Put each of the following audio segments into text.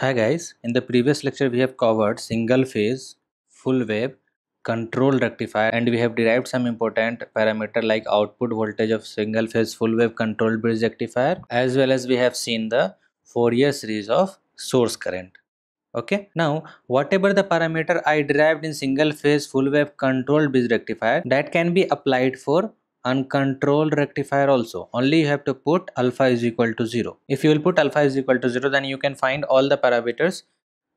Hi guys, in the previous lecture we have covered single phase, full wave, control rectifier and we have derived some important parameter like output voltage of single phase full wave control bridge rectifier as well as we have seen the Fourier series of source current. Okay, now whatever the parameter I derived in single phase full wave control bridge rectifier that can be applied for uncontrolled rectifier also. Only you have to put alpha is equal to 0 if you will put alpha is equal to 0 then you can find all the parameters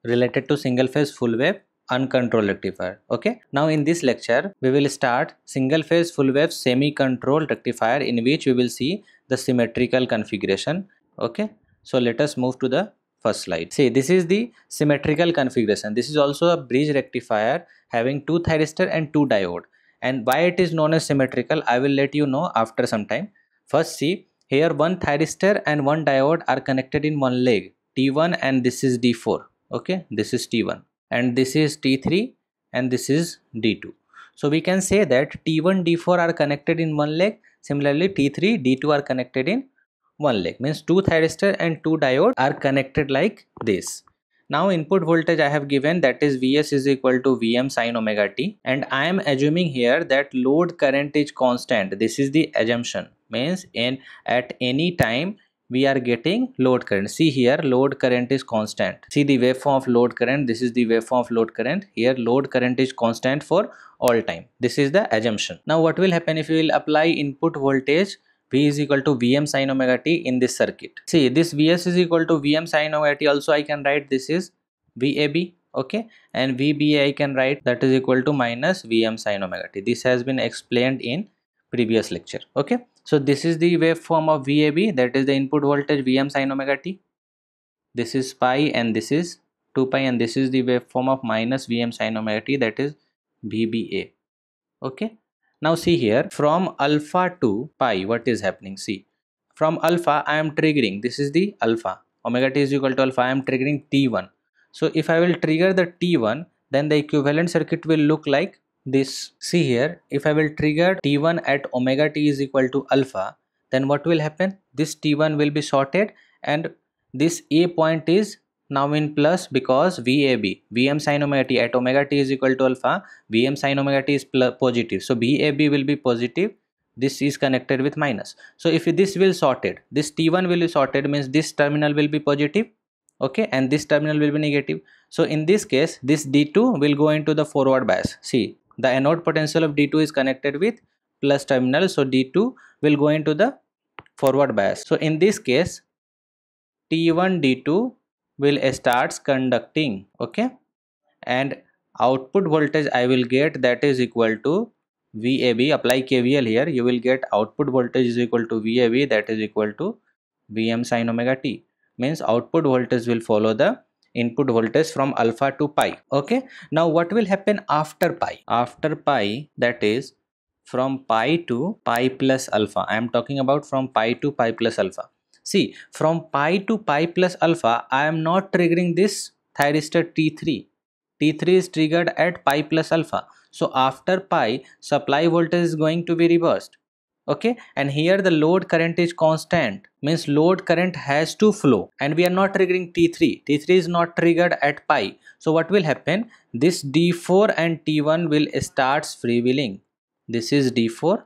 related to single phase full wave uncontrolled rectifier. Okay? Now in this lecture we will start single phase full wave semi controlled rectifier in which we will see the symmetrical configuration. Okay? So let us move to the first slide. See this is the symmetrical configuration. This is also a bridge rectifier having two thyristor and two diode and why it is known as symmetrical I will let you know after some time. First see here one thyristor and one diode are connected in one leg T1 and this is D4 okay this is T1 and this is T3 and this is D2. So we can say that T1 D4 are connected in one leg similarly T3 D2 are connected in one leg means two thyristor and two diode are connected like this now input voltage I have given that is Vs is equal to Vm sin omega t and I am assuming here that load current is constant. This is the assumption means in at any time we are getting load current. See here load current is constant. See the waveform of load current. This is the waveform of load current. Here load current is constant for all time. This is the assumption. Now what will happen if you will apply input voltage V is equal to Vm sin omega t in this circuit. See this Vs is equal to Vm sin omega t also I can write this is VAB okay and VBA I can write that is equal to minus Vm sin omega t. This has been explained in previous lecture okay. So this is the waveform of VAB that is the input voltage Vm sin omega t. This is pi and this is 2 pi and this is the waveform of minus Vm sin omega t that is VBA okay now see here from alpha to pi what is happening? See from alpha I am triggering. This is the alpha. Omega t is equal to alpha I am triggering T1 so if I will trigger the T1 then the equivalent circuit will look like this. See here if I will trigger T1 at omega t is equal to alpha then what will happen? This T1 will be shorted and this A point is now in plus because VAB Vm sin omega t at omega t is equal to alpha Vm sin omega t is positive. So VAB will be positive this is connected with minus. So if this will sorted this T1 will be sorted means this terminal will be positive okay and this terminal will be negative. So in this case this D2 will go into the forward bias. See the anode potential of D2 is connected with plus terminal so D2 will go into the forward bias. So in this case T1 D2 will starts conducting okay? And output voltage I will get that is equal to VAB apply KVL here. You will get output voltage is equal to VAB that is equal to Vm sin omega t. Means output voltage will follow the input voltage from alpha to pi okay? Now what will happen after pi? After pi that is from pi to pi plus alpha. I am talking about from pi to pi plus alpha See, from pi to pi plus alpha, I am not triggering this thyristor T3. T3 is triggered at pi plus alpha. So after pi, supply voltage is going to be reversed. Okay, and here the load current is constant, means load current has to flow and we are not triggering T3. T3 is not triggered at pi. So what will happen? This D4 and T1 will start freewheeling. This is D4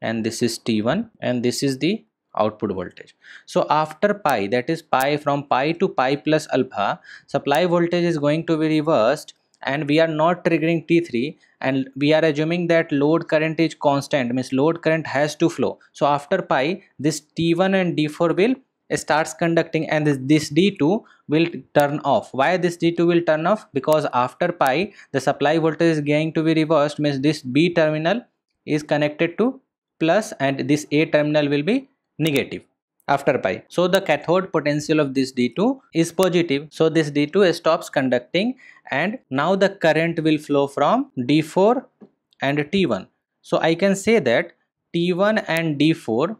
and this is T1 and this is the output voltage. So after pi that is pi from pi to pi plus alpha supply voltage is going to be reversed and we are not triggering T3 and we are assuming that load current is constant means load current has to flow. So after pi this T1 and D4 will starts conducting and this, this D2 will turn off. Why this D2 will turn off? Because after pi the supply voltage is going to be reversed means this B terminal is connected to plus and this A terminal will be negative after pi. So the cathode potential of this D2 is positive. So this D2 stops conducting and now the current will flow from D4 and T1. So I can say that T1 and D4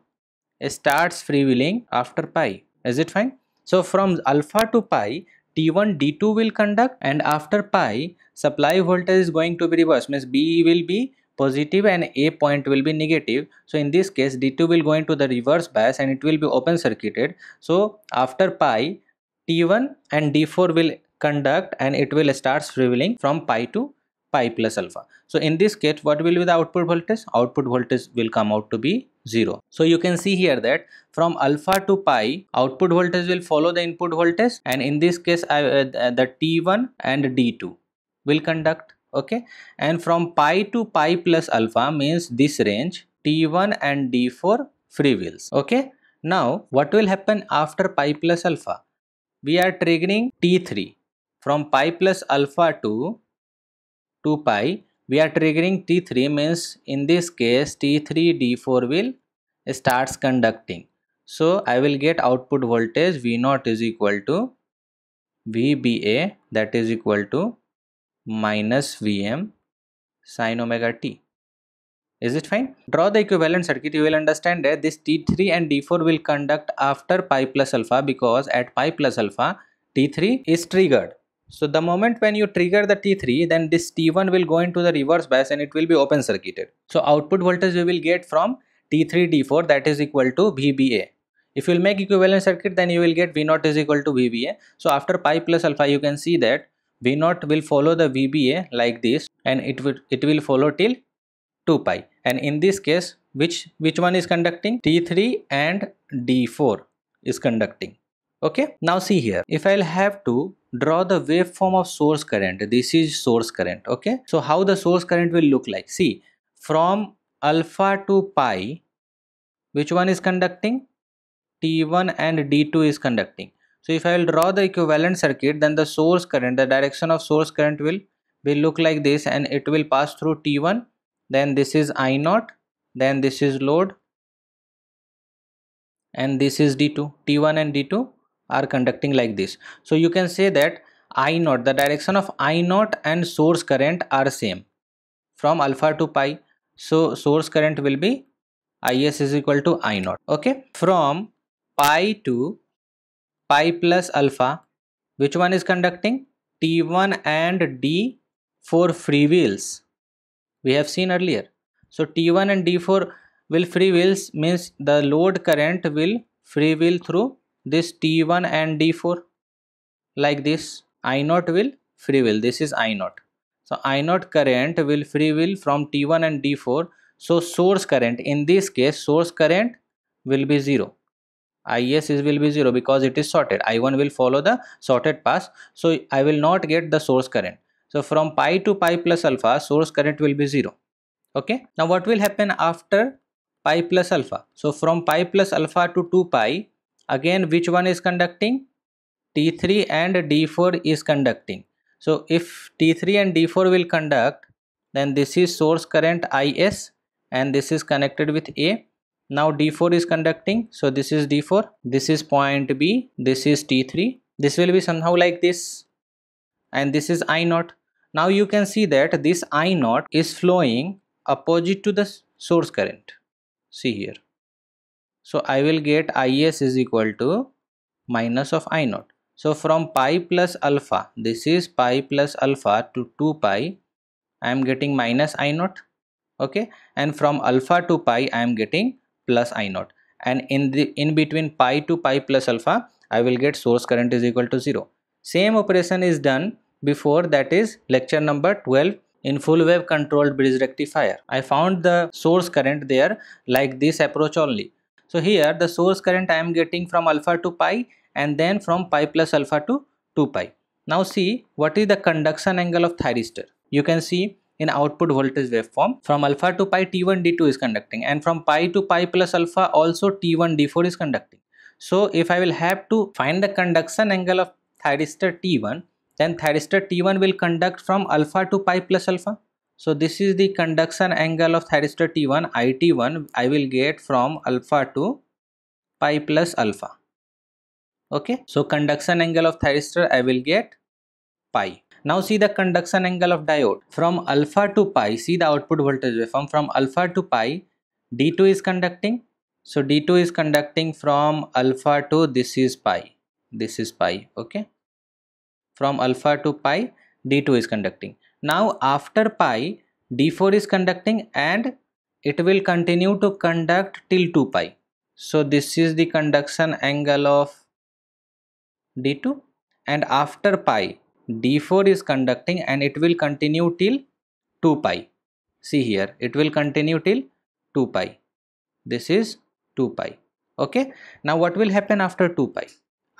starts freewheeling after pi. Is it fine? So from alpha to pi, T1 D2 will conduct and after pi supply voltage is going to be reversed means B will be positive and A point will be negative. So in this case D2 will go into the reverse bias and it will be open circuited. So after pi T1 and D4 will conduct and it will start freewheeling from pi to pi plus alpha. So in this case, what will be the output voltage? Output voltage will come out to be 0. So you can see here that from alpha to pi, output voltage will follow the input voltage and in this case, I, uh, the T1 and D2 will conduct okay? And from pi to pi plus alpha means this range t1 and d4 free wheels. Okay? Now what will happen after pi plus alpha? We are triggering t3 from pi plus alpha to 2 pi we are triggering T3 means in this case T3 D4 will starts conducting. So I will get output voltage V0 is equal to VBA that is equal to minus Vm sine omega t is it fine draw the equivalent circuit you will understand that this T3 and D4 will conduct after pi plus alpha because at pi plus alpha T3 is triggered so the moment when you trigger the T3, then this T1 will go into the reverse bias and it will be open circuited. So output voltage we will get from T3 D4 that is equal to VBA. If you will make equivalent circuit, then you will get V0 is equal to VBA. So after pi plus alpha, you can see that V0 will follow the VBA like this and it will, it will follow till 2 pi. And in this case, which, which one is conducting? T3 and D4 is conducting. Okay? Now see here. If i'll have to draw the waveform of source current this is source current. Okay? So how the source current will look like? See from alpha to pi which one is conducting? T1 and d2 is conducting so if i will draw the equivalent circuit then the source current the direction of source current will will look like this and it will pass through t1 then this is I0 then this is load. And this is d2 t1 and d2 are conducting like this. So you can say that I0, the direction of I0 and source current are same from alpha to pi. So source current will be is is equal to I0. okay? From pi to pi plus alpha which one is conducting? T1 and d for free wheels. We have seen earlier. So t1 and d4 will free wheels means the load current will free wheel through this T1 and D4 like this I naught will free wheel this is I naught so I naught current will free wheel from T1 and D4 so source current. In this case source current will be 0 IS is will be 0 because it is sorted. I1 will follow the sorted path so I will not get the source current. So from pi to pi plus alpha source current will be 0 okay? Now what will happen after pi plus alpha? So from pi plus alpha to 2 pi again which one is conducting? T3 and D4 is conducting. So if T3 and D4 will conduct then this is source current IS and this is connected with A now D4 is conducting. So this is D4 this is point B. This is T3 this will be somehow like this. And this is I naught. Now you can see that this I naught is flowing opposite to the source current. See here. So I will get Is is equal to minus of I naught. So from pi plus alpha, this is pi plus alpha to 2 pi, I am getting minus I naught. Okay. And from alpha to pi, I am getting plus I naught. And in the in between pi to pi plus alpha, I will get source current is equal to 0. Same operation is done before that is lecture number 12 in full wave controlled bridge rectifier. I found the source current there like this approach only. So here the source current I am getting from alpha to pi and then from pi plus alpha to 2 pi. Now see what is the conduction angle of thyristor. You can see in output voltage waveform from alpha to pi T1 D2 is conducting and from pi to pi plus alpha also T1 D4 is conducting. So if I will have to find the conduction angle of thyristor T1 then thyristor T1 will conduct from alpha to pi plus alpha so this is the conduction angle of thyristor T1 IT1 I will get from alpha to pi plus alpha. Okay. So conduction angle of thyristor I will get pi. Now see the conduction angle of diode from alpha to pi see the output voltage waveform from alpha to pi D2 is conducting. So D2 is conducting from alpha to this is pi. This is pi. Okay. From alpha to pi D2 is conducting now after pi d4 is conducting and it will continue to conduct till 2 pi so this is the conduction angle of d2 and after pi d4 is conducting and it will continue till 2 pi. See here it will continue till 2 pi. This is 2 pi. Okay? Now what will happen after 2 pi?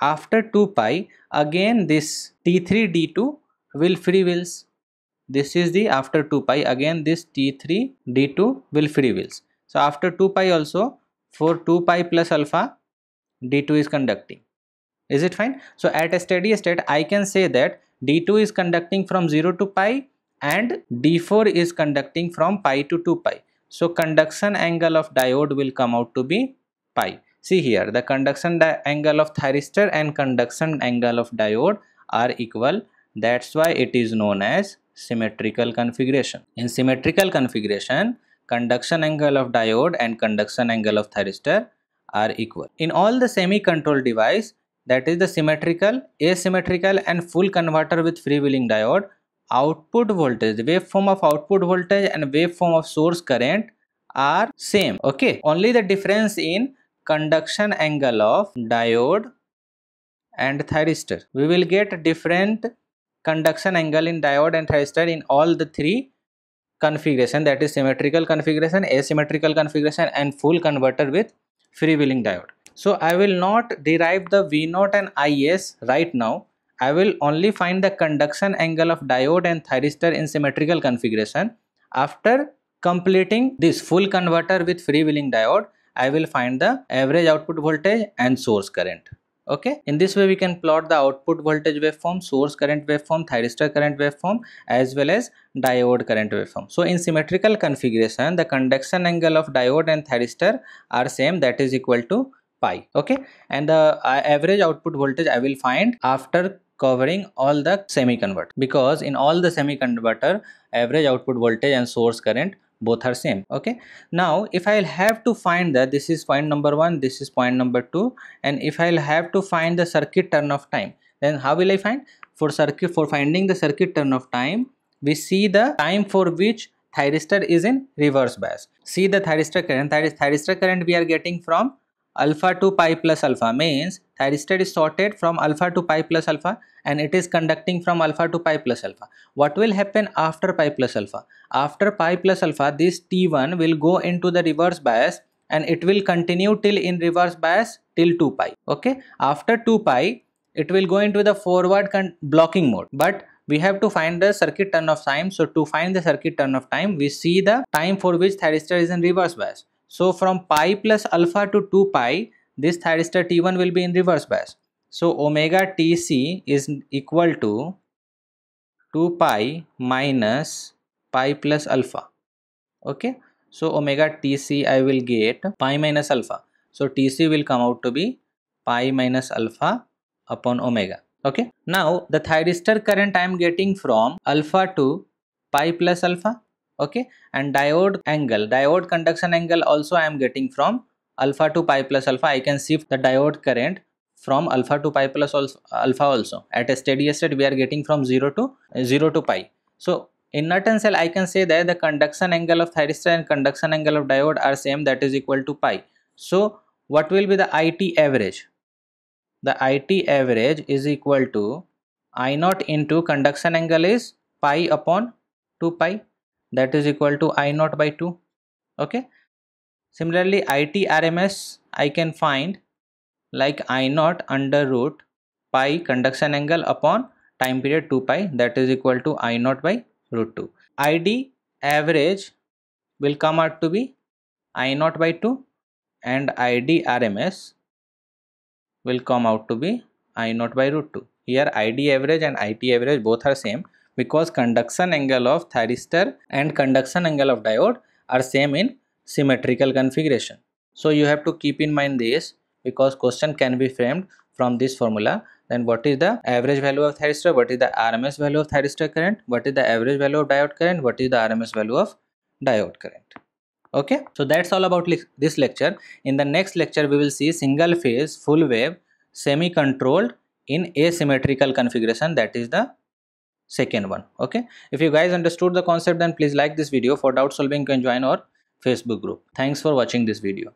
After 2 pi again this t3 d2 will free wheels. This is the after 2 pi again this t3 d2 will free wheels. So after 2 pi also for 2 pi plus alpha d2 is conducting. Is it fine? So at a steady state i can say that d2 is conducting from 0 to pi and d4 is conducting from pi to 2 pi. So conduction angle of diode will come out to be pi. See here the conduction angle of thyristor and conduction angle of diode are equal. That's why it is known as symmetrical configuration. In symmetrical configuration conduction angle of diode and conduction angle of thyristor are equal. In all the semi control device that is the symmetrical, asymmetrical and full converter with freewheeling diode, output voltage, waveform of output voltage and waveform of source current are same. Okay, only the difference in conduction angle of diode and thyristor. We will get different conduction angle in diode and thyristor in all the three configuration that is symmetrical configuration, asymmetrical configuration and full converter with freewheeling diode. So I will not derive the V0 and IS right now. I will only find the conduction angle of diode and thyristor in symmetrical configuration. After completing this full converter with freewheeling diode, I will find the average output voltage and source current. Okay, in this way we can plot the output voltage waveform, source current waveform, thyristor current waveform as well as diode current waveform. So in symmetrical configuration, the conduction angle of diode and thyristor are same that is equal to pi okay? And the uh, average output voltage i will find after covering all the semi converter because in all the semi converter average output voltage and source current both are same okay? Now if i'll have to find that this is point number one this is point number two and if i'll have to find the circuit turn of time then how will i find? For circuit for finding the circuit turn of time we see the time for which thyristor is in reverse bias. See the thyristor current that is thyristor current we are getting from alpha to pi plus alpha means thyristor is sorted from alpha to pi plus alpha and it is conducting from alpha to pi plus alpha. What will happen after pi plus alpha? After pi plus alpha this T1 will go into the reverse bias and it will continue till in reverse bias till 2 pi okay after 2 pi it will go into the forward blocking mode but we have to find the circuit turn of time so to find the circuit turn of time we see the time for which thyristor is in reverse bias so from pi plus alpha to 2 pi, this thyristor T1 will be in reverse bias. So omega Tc is equal to 2 pi minus pi plus alpha. Okay. So omega Tc I will get pi minus alpha. So Tc will come out to be pi minus alpha upon omega. Okay. Now the thyristor current I am getting from alpha to pi plus alpha okay? And diode angle. Diode conduction angle also i am getting from alpha to pi plus alpha. I can shift the diode current from alpha to pi plus alpha also. At a steady state we are getting from 0 to uh, 0 to pi. So in nutshell i can say that the conduction angle of thyristor and conduction angle of diode are same that is equal to pi. So what will be the it average? The it average is equal to i naught into conduction angle is pi upon 2 pi that is equal to i naught by 2 okay. Similarly it rms i can find like i naught under root pi conduction angle upon time period 2 pi that is equal to i naught by root 2 id average will come out to be i naught by 2 and id rms will come out to be i naught by root 2 here id average and it average both are same because conduction angle of thyristor and conduction angle of diode are same in symmetrical configuration. So you have to keep in mind this because question can be framed from this formula. Then what is the average value of thyristor? What is the rms value of thyristor current? What is the average value of diode current? What is the rms value of diode current? Okay? So that's all about le this lecture. In the next lecture we will see single phase full wave semi controlled in asymmetrical configuration. That is the second one okay? If you guys understood the concept then please like this video. For doubt solving you can join our facebook group. Thanks for watching this video